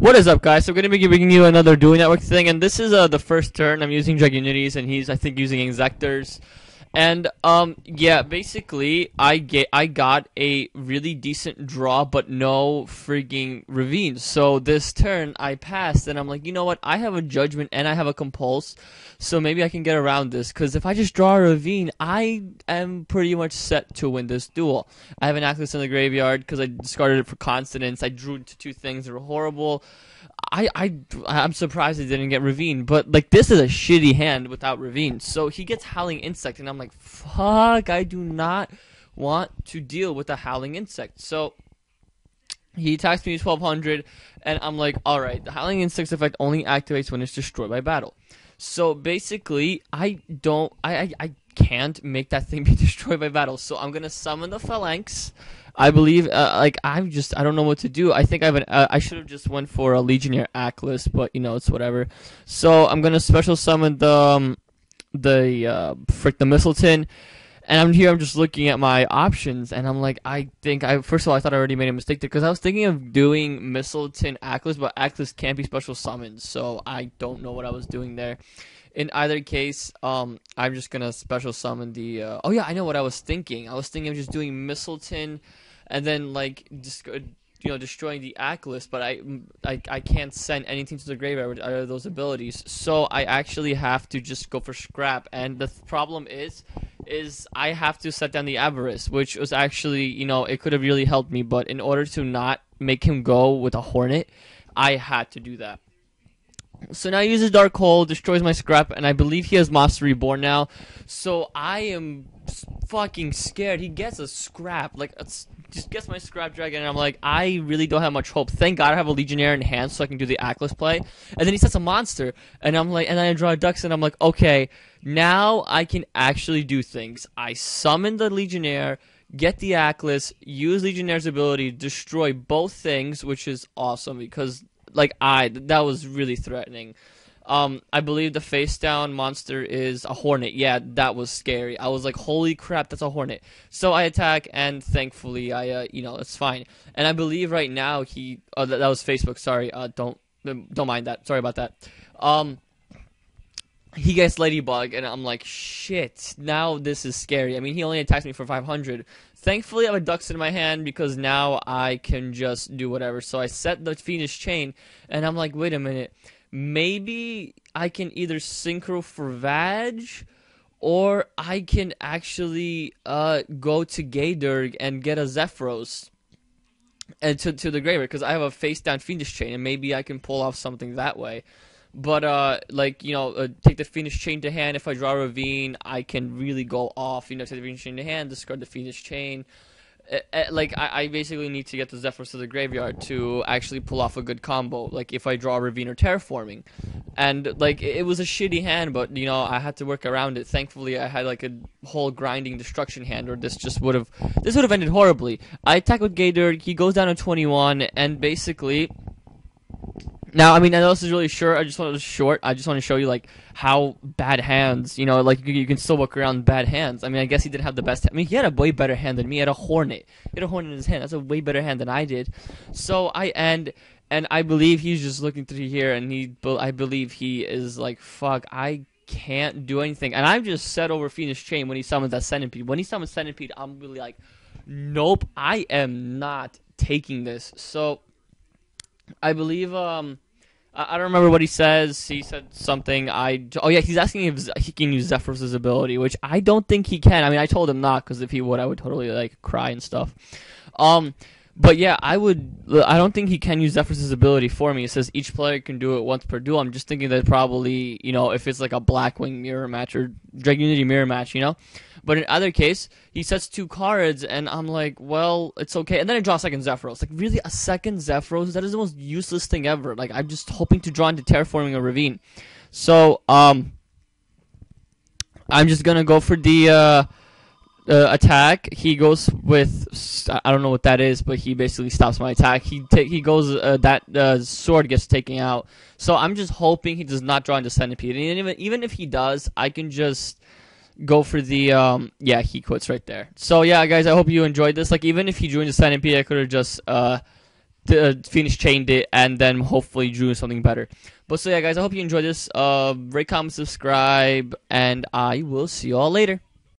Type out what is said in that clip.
What is up, guys? So I'm going to be giving you another Dueling Network thing, and this is uh, the first turn. I'm using Dragunities, and he's, I think, using Inzektors. And um, yeah, basically, I get I got a really decent draw, but no freaking ravine. So this turn, I passed, and I'm like, you know what? I have a judgment and I have a compulse, so maybe I can get around this. Because if I just draw a ravine, I am pretty much set to win this duel. I have an Aklys in the graveyard because I discarded it for Consonance. I drew into two things that were horrible. I, I, I'm surprised I didn't get Ravine, but like this is a shitty hand without Ravine. So he gets Howling Insect, and I'm like, fuck, I do not want to deal with a Howling Insect. So he attacks me 1200, and I'm like, alright, the Howling Insect's effect only activates when it's destroyed by battle. So basically, I don't, I, I, I can't make that thing be destroyed by battle. So I'm gonna summon the Phalanx. I believe, uh, like, I'm just, I don't know what to do. I think I have an, uh, I should have just went for a Legionnaire Aklys, but you know, it's whatever. So I'm gonna special summon the, um, the, uh, frick, the Mistletainn. And I'm here, I'm just looking at my options, and I'm like, I think I, first of all, I thought I already made a mistake there, because I was thinking of doing Mistletainn Aklys, but Aklys can't be special summoned, so I don't know what I was doing there in either case, um, I'm just gonna special summon the. Uh, oh yeah, I know what I was thinking. I was thinking of just doing Mistletainn, and then like just you know destroying the Aklys, but I, I I can't send anything to the graveyard with of those abilities. So I actually have to just go for scrap. And the th- problem is, is I have to set down the Avarice, which was actually you know it could have really helped me, but in order to not make him go with a Hornet, I had to do that. So now he uses Dark Hole, destroys my scrap, and I believe he has Monster Reborn now. So I am fucking scared. He gets a scrap, like just gets my scrap dragon, and I'm like, I really don't have much hope. Thank God I have a Legionnaire in hand, so I can do the Aklys play. And then he sets a monster, and I'm like, and I draw a Dux, and I'm like, okay, now I can actually do things. I summon the Legionnaire get the Aklys, use Legionnaire's ability, destroy both things, which is awesome because like I that was really threatening. Um, I believe the face down monster is a hornet. Yeah, that was scary. I was like, holy crap, that's a hornet. So I attack, and thankfully, I, uh, you know, it's fine. And I believe right now he, uh, that, that was Facebook. Sorry, uh, don't, don't mind that. Sorry about that. Um, he gets Ladybug, and I'm like, shit, now this is scary. I mean, he only attacks me for 500. Thankfully, I have a Dux in my hand because now I can just do whatever. So I set the Fiendish Chain, and I'm like, wait a minute. Maybe I can either Synchro for Vag, or I can actually uh, go to Gae Dearg and get a Zephyros and to, to the graveyard because I have a face down Fiendish Chain, and maybe I can pull off something that way. But uh, like you know, uh, take the Fiendish Chain to hand. If I draw Ravine, I can really go off. You know, take the Fiendish Chain to hand, discard the Fiendish Chain. Uh, uh, like I, I, basically need to get the Zephyros to the graveyard to actually pull off a good combo. Like if I draw Ravine or Terraforming, and like it, it was a shitty hand, but you know I had to work around it. Thankfully, I had like a whole grinding destruction hand, or this just would have this would have ended horribly. I attack with Gae Dearg. He goes down to 21, and basically now, I mean, I know this is really short. I just wanted to short. I just want to show you like how bad hands. You know, like you, you, can still work around bad hands. I mean, I guess he didn't have the best. I mean, he had a way better hand than me. He had a hornet. He had a hornet in his hand. That's a way better hand than I did. So I and and I believe he's just looking through here, and he. I believe he is like, fuck. I can't do anything, and I'm just set over Phoenix Chain when he summons that centipede. When he summons centipede, I'm really like, nope. I am not taking this. So. I believe um I don't remember what he says. He said something. I oh yeah, he's asking if he can use Zephyros' ability, which I don't think he can. I mean, I told him not because if he would, I would totally like cry and stuff. Um, but yeah, I would. I don't think he can use Zephyros' ability for me. It says each player can do it once per duel. I'm just thinking that probably you know if it's like a Blackwing mirror match or Dragunity mirror match, you know. But in other case, he sets two cards, and I'm like, well, it's okay. And then I draw a second Zephyros. Like really, a second Zephyros? That is the most useless thing ever. Like I'm just hoping to draw into terraforming a ravine. So um, I'm just gonna go for the. Uh, uh, attack. He goes with I don't know what that is, but he basically stops my attack. He ta- he goes uh, that uh, sword gets taken out. So I'm just hoping he does not draw into centipede. And even even if he does, I can just go for the um yeah he quits right there. So yeah, guys, I hope you enjoyed this. Like even if he drew into centipede, I could have just uh uh, finish chained it, and then hopefully drew something better. But so yeah, guys, I hope you enjoyed this. Uh, rate, comment, subscribe, and I will see you all later.